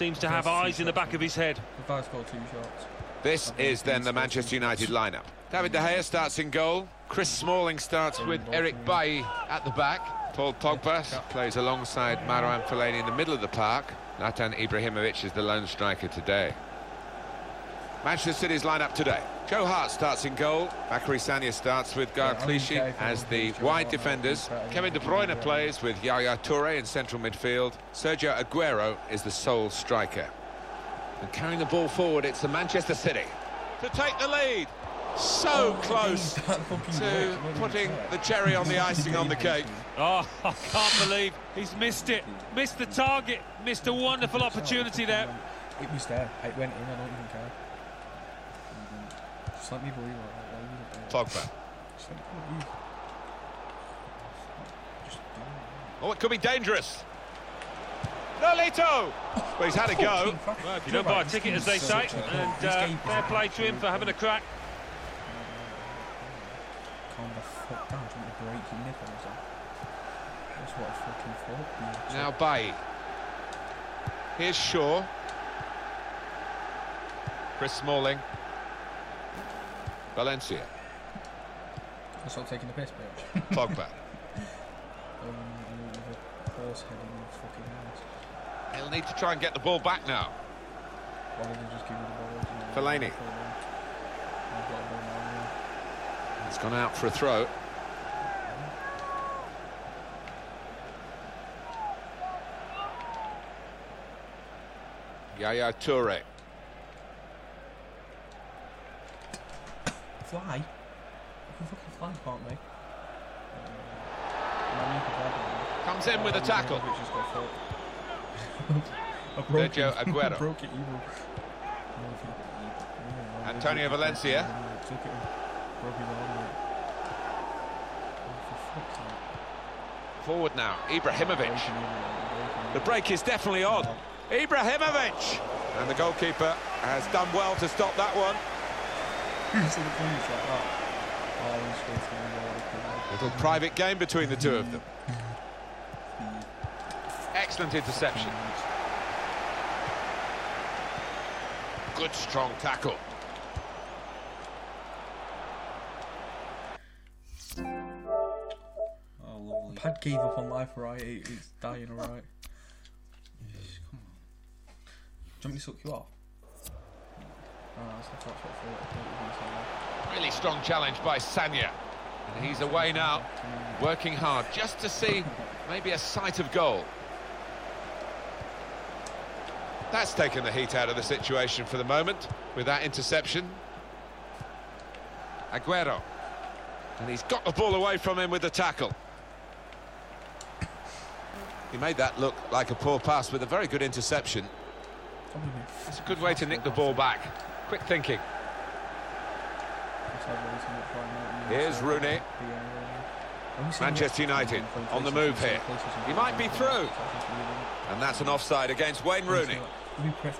seems to have eyes in the back of his head. The guy's got two shots. This is then the Manchester United lineup. David De Gea starts in goal. Chris Smalling starts with Eric Bailly at the back. Paul Pogba plays alongside Marouane Fellaini in the middle of the park. Zlatan Ibrahimovic is the lone striker today. Manchester City's lineup today. Joe Hart starts in goal. Bakary Sagna starts with Gaël, Clichy as the wide defenders. Kevin De Bruyne plays with Yaya Toure in central midfield. Sergio Aguero is the sole striker. And carrying the ball forward, it's the Manchester City. To take the lead. So oh, close to worked, what did putting the cherry on the icing on the cake. Oh, I can't believe he's missed it. Missed the target. Missed a wonderful opportunity there. It was there. It went in. I don't even care. Just let me believe it. Why would? Pogba. Just let me believe. Just do it. Oh, it could be dangerous. Nolito! Well, he's had a go. Well, if you don't buy a ticket, as they say, and uh, fair play to him for having a crack. Calm the fuck down. Do you want to break your nipples off? That's what I fucking thought. Now Bailly. Here's Shaw. Chris Smalling. Valencia. That's not taking the piss, bitch. Pogba. Um, with a horse head in fucking ass. He'll need to try and get the ball back now. Why don't they just give you the ball? Fellaini. for one? I've got a ball now, yeah. It's gone out for a throw. Yaya Toure. Fly? You can fucking fly, can't they? Uh, Man, you can fly, can't Comes in with a tackle. Ibrahimovic just got foot. I broke Sergio Aguero. broke it evil. Antonio Valencia. Took it and broke his arm. mate. Oh, for fuck's sake. Forward now. Ibrahimovic. Breaking evil, mate, breaking The break is definitely on. Ibrahimovic! And the goalkeeper has done well to stop that one. Little private game between the two of them. Excellent interception. Good strong tackle. Oh, lovely. Pad gave up on life, right? It, it's dying, alright. Come on. Do you want me to suck you off? Really strong challenge by Sagna. And he's away now, working hard just to see maybe a sight of goal. That's taken the heat out of the situation for the moment with that interception. Aguero. And he's got the ball away from him with the tackle. He made that look like a poor pass with a very good interception. Probably It's a good way to nick the ball back. Quick thinking. Here's Rooney. Manchester United on the move here. He might be through. And that's an offside against Wayne Rooney.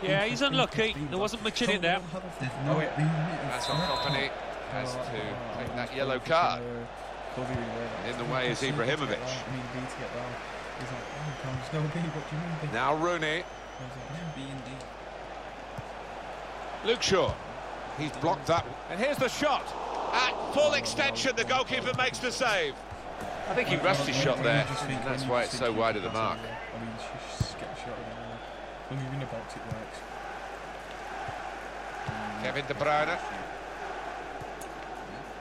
Yeah, he's unlucky. There wasn't much in it there. They've Oh, not wait. been it. That's on Kompany has to take that yellow card. In the way is Ibrahimovic. Now Rooney, B and D. Luke Shaw. He's blocked that. And here's the shot. At full extension, the goalkeeper makes the save. I think he rushed his shot there. That's why it's so wide of the mark. I mean, just get a shot at. When you're in the box, it works. Kevin De Bruyne.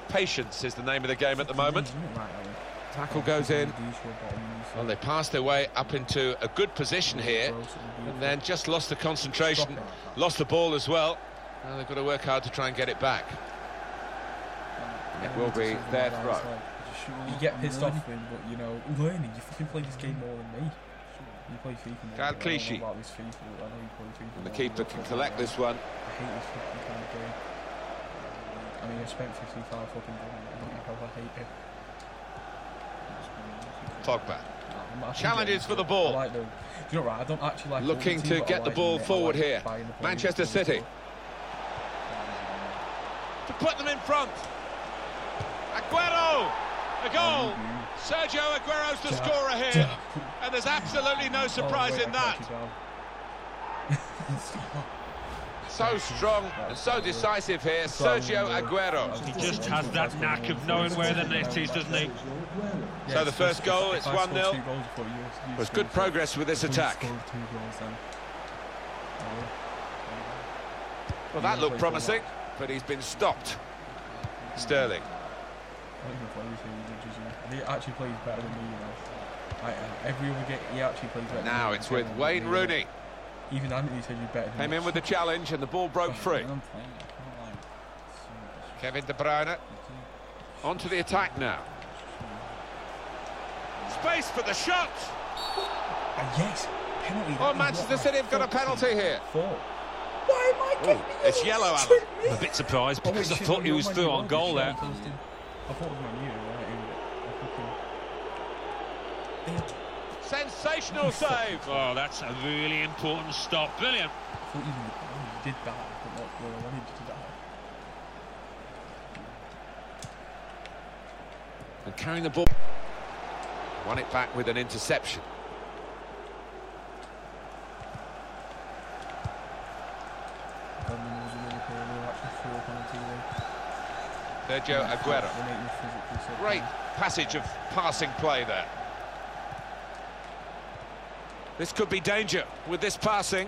Patience is the name of the game at the moment. Tackle goes in. Well, they passed their way up into a good position here, and then just lost the concentration, lost the ball as well. Now they've got to work hard to try and get it back. It will be their throw. You get pissed off when, but you know, learning. You fucking play this game more than me. You play FIFA more. Kyle me. Clichy. know about this FIFA, but I know you play FIFA And the keeper can collect this one. I hate this fucking kind of game. I mean, I spent 55 fucking dollars. I don't know how I hate it. Pogba. I'm- I think Challenges for the I ball. like them. Do you know what? I don't actually like Looking to team, but I get the ball forward here. buying the players Manchester from City. Club. To put them in front. Aguero! A goal! Sergio Aguero's the scorer here. And there's absolutely no surprise Oh, in that. catch it down. So strong and so decisive here, Sergio Aguero. He just has that knack of knowing where the net is, doesn't he? So the first goal, it's 1-0. Was good progress with this attack. Well, that looked promising, but he's been stopped. Sterling. He actually plays better than me, you know. I, uh, every other game, he actually plays better. Now it's with Wayne Rooney. Even Anthony said you're better Came in with the challenge and the ball broke free. I'm playing, I can't like. so Kevin De Bruyne On to the attack now. Space for the shot. Ah, yes, penalty. Oh, Manchester City have got a penalty here. for. Why am I Oh, it's yellow, Alan. I'm a bit surprised Oh, because I thought he was through on goal there. I thought it was Man U, right? I fucking- Sensational save. Oh, that's a really important stop. Brilliant. I thought even you did that, but not where I wanted to die. And carrying the ball. Won it back with an interception. London was a Liverpool, they were actually threw up on the TV. Sergio Aguero. They make me physically sick. Great passage of passing play there. This could be danger with this passing.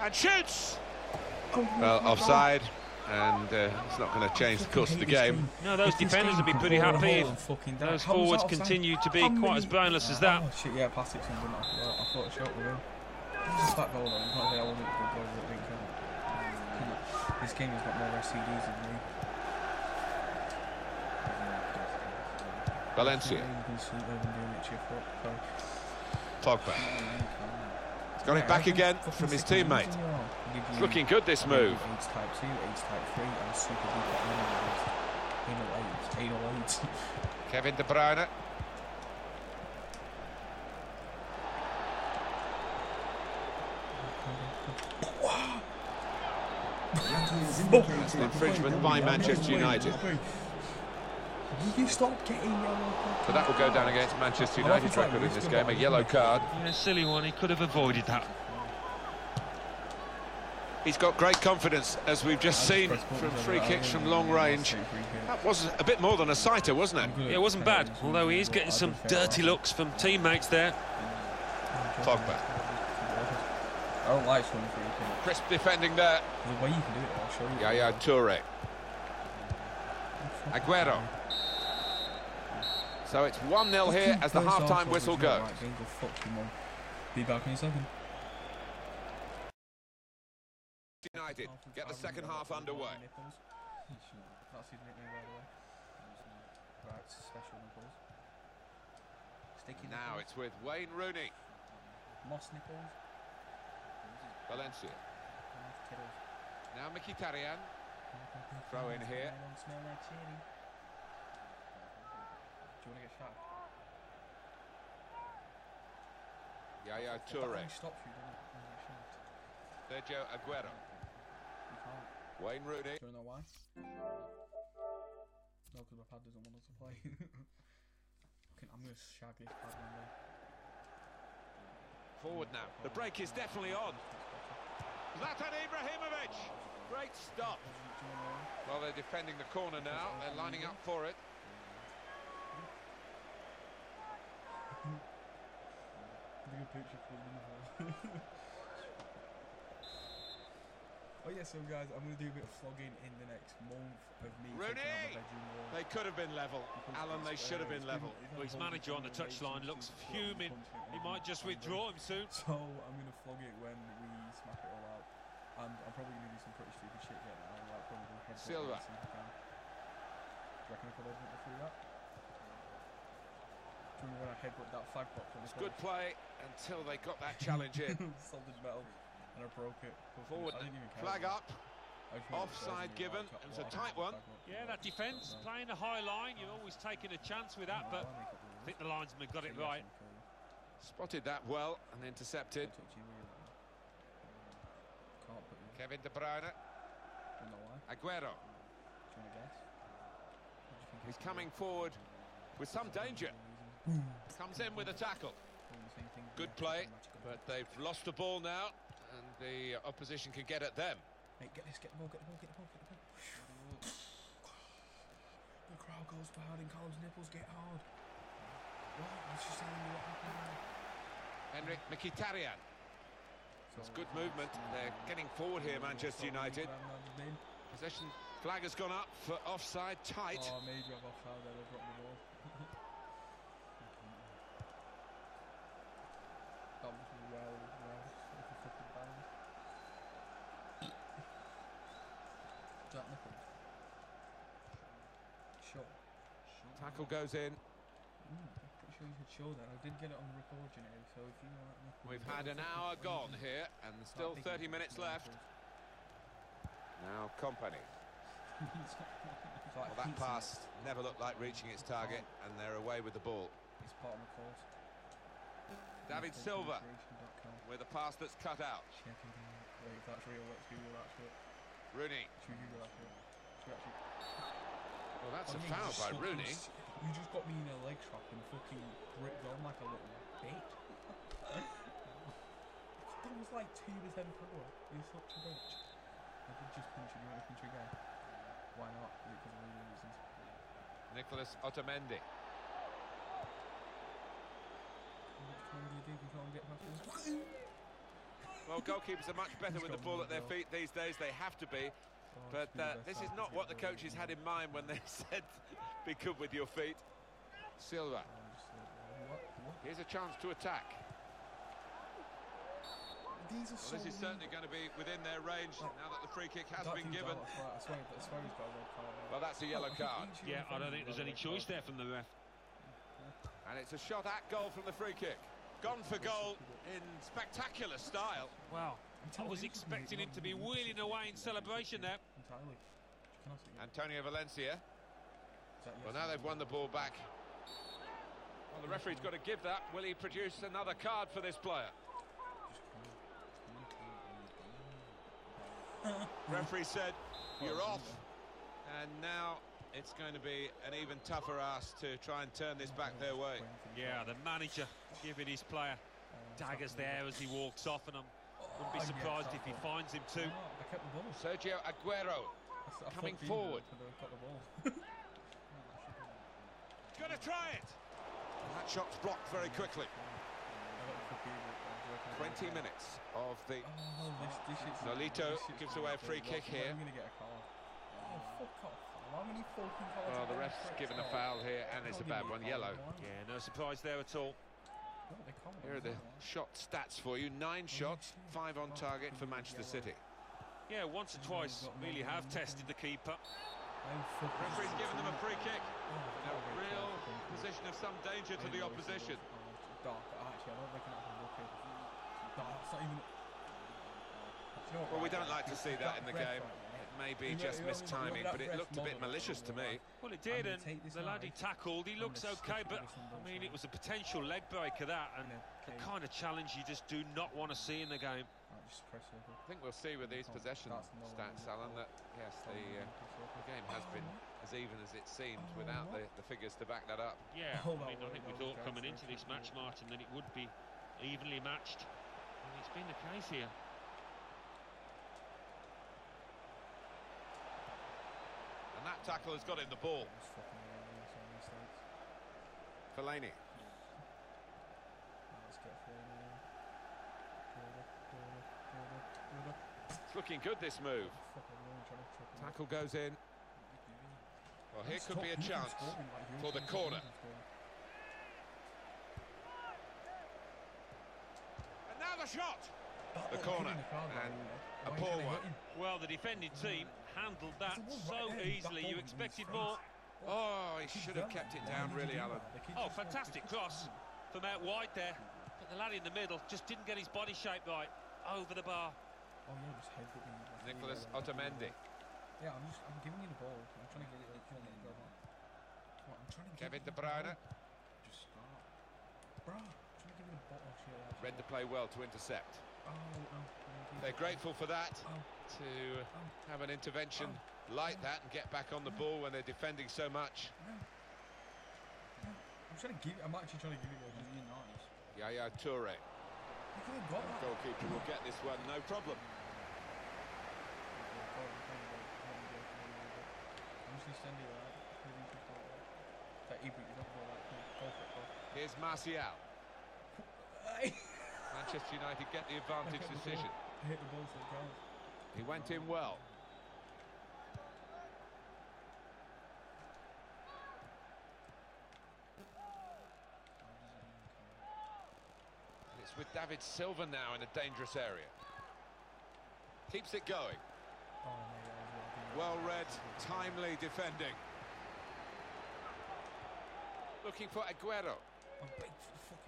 And shoots! Well, offside, and uh, it's not going to change the course of the game. No, those defenders would be pretty happy if those forwards continue to be quite as boneless as that. Oh shit, yeah, pass it to him, I? I thought- I thought a shot with. Just that goal though, you can't say I wasn't good goal, but didn't count. This game has got more SCDs than me. Valencia, You can sleep over and doing it to your foot, sorry. Pogba. He's got it back again from his teammate. It's looking good, this move. AIDS type 2, AIDS type 3, and super duper animals. Anal AIDS, anal AIDS. Kevin De Bruyne. That's an infringement by Manchester United. Will you stop getting yellow So that will go down against Manchester United's record in this game, a yellow card. Yeah, silly one. He could have avoided that. He's got great confidence, as we've just seen from free kicks from long range. That was a bit more than a sighter, wasn't it? Yeah, it wasn't bad, although he is getting some dirty looks from teammates there. Pogba. I don't like swimming free kick. Crisp defending there. There's a way you can do it, I'll show you. Yaya Toure. Aguero. So it's 1-0 here as the half-time whistle goes. right, go fuck you, mum. Be back in a second. United get the second half underway. That's his nickname, by the way. Right, special nipples. Sticky Now it's with Wayne Rooney. Moss nipples. Valencia. Now Mkhitaryan. Throw in here. I don't smell like chili. Do you want to get shot? Yaya Toure. stops you, doesn't it? you get shot. Sergio Aguero. Wayne Rooney. Do you know why? No, because my pad doesn't want us to play. okay, I'm gonna shag this pad one day. Forward now. The break is definitely on. Zlatan Ibrahimovic. Great stop. Well, they're defending the corner now. They're lining up for it. Take a picture for them. Oh yeah, so guys, I'm gonna do a bit of vlogging in the next month of me Rooney! my bedroom. They could have been level. Alan, they should have been level. Well, his manager on the touchline looks fuming. He might just withdraw him soon. So I'm gonna vlog it when we smack it all out, and I'm probably gonna do some pretty stupid shit here now. Like probably headbutt Silva. it, see if I can. Do you reckon I could open it through that? Do you remember when I that flag box on It's good play until they got that challenge in. Solid metal, and I broke it. Forward, I didn't even care flag about up. it. I just wanted to Offside show given. like, It was a tight one. with the flag Yeah, that defence, uh, playing a high line, you're always taking a chance with that, but I'll make up the I rules. think the linesman got it right. Spotted that well and intercepted. Don't touch you, really. Can't put you. Kevin De Bruyne. Don't know why. Aguero. Do you want to guess? What do you think He's coming forward with some danger. Comes in with a tackle. Good play, but they've lost the ball now. And the opposition can get at them. Mate, get this, get the ball, get the ball, get the ball, get the ball. The crowd goes wild and Callum's nipples get hard. What? I was just telling you what happened Henrik Mkhitaryan. It's good movement. They're getting forward here, Manchester United. Possession flag has gone up for offside tight. Oh, major of offside there, they dropped the ball. that was well, well, like a fucking bound. Jack Nichols. Sure. Tackle goes in. Mm, I'm pretty sure you said sure then. I did get it on the record, you know, so if you know that Nichols- We've had an hour gone here and still 30 minutes left. Now Kompany. Well, that pass never looked like reaching its target and they're away with the ball. It's part of the course. David Silva with a pass that's cut out. Check it out. Wait, that's real, let's Google that shit. Rooney. Should we Google that shit? Should we actually... Well, that's I a mean, foul you by just Rooney. You just got me in a leg trap and fucking bricked on like a little bitch. that was like 2% forward. You're such a bitch. I could just punch you. You want to punch you again? Why not? Because of legal reasons. Nicolás Otamendi. What can you do if you can't get past this? Well, goalkeepers are much better with the ball at their goal. feet these days. They have to be. Oh, But uh, this this is not what the coaches had in mind when they said be good with your feet. Silva. Oh, just like, what? What? Here's a chance to attack. These are Well, this is certainly going to be within their range now that the free kick has been given. Well, that's a yellow card. Yeah, I don't think there's got a any choice there from the ref. And it's a shot at goal from the free kick. Gone for goal in spectacular style. Wow. I'm I telling was expecting him to be wheeling away in celebration there. Entirely. You cannot see it. Antonio Valencia. Is that yes Well, now they've won the ball back. Well, the referee's got to give that. Will he produce another card for this player? Just come on. Referee said, you're off. And now it's going to be an even tougher ask to try and turn this back their way. Yeah, the manager giving his player daggers there as he walks off, and I wouldn't be Oh, surprised if he finds him too. Oh, I kept the ball. Sergio Aguero I s- I Coming forward. Gonna try it. That shot's blocked very quickly. I got the Fever, uh, 20 minutes of the Oh, this, this Nolito this gives away a free kick here. I'm going to get a card. Oh, fuck off. How many fucking cards Well, have the I given a foul here, and it's a bad one, yellow. Yeah, no surprise there at all. No. Here are the shot stats for you. Nine shots, five on target for Manchester City. Yeah, once or twice really have tested the keeper. Referee's given them a free kick. Oh, A real position of some danger to the opposition. Dark, actually, I don't reckon that's lucky. No, that's not even. Do you know what, Well, we don't like to see that in the game. Right there, It may be You know- just mistiming, but it looked a bit malicious to me. Well, it did, gonna and the lad he tackled, he looks okay, but I mean, it was a potential leg breaker that, and the kind of challenge you just do not want to see in the game. Right, just press circle. I think we'll see with these Oh, possession stats. Alan, that yes, the, uh, the game has been as even as it seemed Oh, without the, the figures to back that up. Yeah, I mean, I think we thought coming into this match. Martin, that it would be evenly matched, and it's been the case here. And that tackle has got him the ball. Just fucking around, some mistakes. Fellaini. It's looking good, this move. Fucking wrong, trying to trip him up. Tackle goes in. Well, here could be a chance score me like you're for the corner. And now the shot. The corner. good in the crowd, by And a poor one. Well, the defending team handled that so right easily. You expected more. Oh, he should have kept it down, really, Alan. that? The kid Oh, fantastic cross from out wide there. But the lad in the middle just didn't get his body shape right over the bar. Oh yeah, just head with me. Nicolás Otamendi. Yeah, I'm just, I'm giving you the ball. I'm trying to get it, like, trying to get it going on. Come on, I'm trying to get Kevin De the Bruyne ball. Just start. Bro, I'm trying to give you the ball. Shit, actually. Read the play well to intercept. Oh, oh. They're grateful for that, Oh, to oh, have an intervention oh. like that and get back on the ball when they're defending so much. no. No. I'm trying to give I'm actually trying to give you the ball. You're nice. Yaya Toure. You could have got that. Goalkeeper will get this one, no problem. I'm just gonna stand here, right? Maybe you should go like that. That Ibra, you don't go like that. Go for it, go. Here's Martial. Manchester United get the advantage I hit the decision. Hit the ball to the ground. He went in well. And It's with David Silva now in a dangerous area. Keeps it going. Oh, mate, that was Well read, timely defending. Looking for Aguero. Oh, big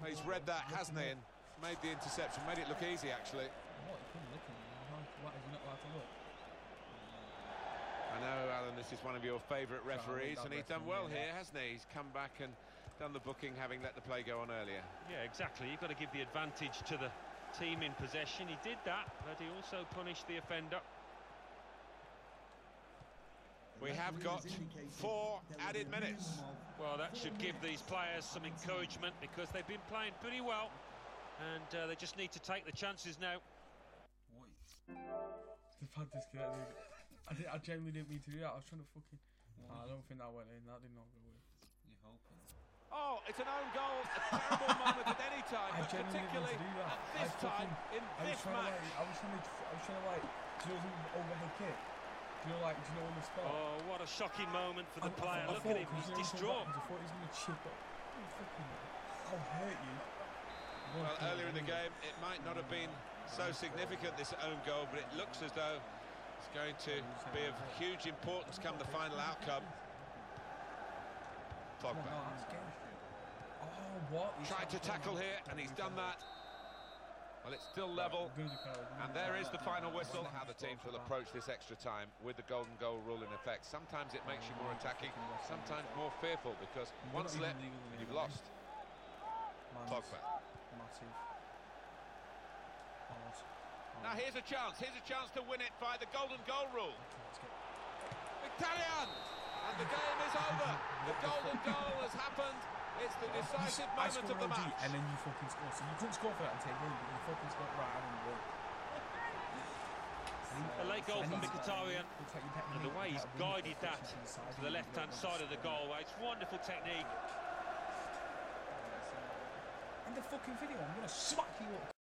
He's read that, hasn't he? And made the interception. Made it look easy, actually. What? You couldn't look at me. How- What? Is he not allowed to look? I know, Alan, this is one of your favourite referees, and he's done well here, hasn't he? He's come back and done the booking, having let the play go on earlier. Yeah, exactly. You've got to give the advantage to the team in possession. He did that, but he also punished the offender. We have got four added minutes. Well, that should give these players some encouragement because they've been playing pretty well, and uh, they just need to take the chances now. What? They've had this guy, dude. I, did, I genuinely didn't mean to do that. I was trying to fucking. Nah, I don't think that went in. That did not go in. You're hoping? Oh, it's an own goal, a terrible moment at any time, I but genuinely particularly didn't do that. at this I time fucking- in I was this trying match. to like. I was trying to. I was trying to like. Do you know the overhead kick? Do you know like? Do you know on the spot? Oh, what a shocking moment for the I- I- player. I Look thought, at him, he's distraught. I thought he was going to chip up. Oh, I'll hurt you. Well, earlier in the game, it might not have been so significant, this own goal, but it looks as though it's going to be of huge importance come the final outcome. Pogba no, that's game. Oh, what? He's tried to tackle here, and he's done that. Well, it's still level. And there is the final whistle. How the teams will approach this extra time with the golden goal rule in effect. Sometimes it makes you more attacking, sometimes more fearful because one slip, you've lost. Pogba. Massive. Hard. Now here's a chance. Here's a chance to win it by the golden goal rule. Let's get. Italian! And the game is over. The golden goal has happened. It's the decisive I moment score of the OG match. And then you fucking score. So you couldn't score for that and take one, but you fucking scored right and then won. A late goal from Mkhitaryan. Looks like you technically And the way he's get a wing guided that deflection the side, to the left-hand side of the score. goal. It's wonderful technique. And the fucking video, I'm gonna smack you up.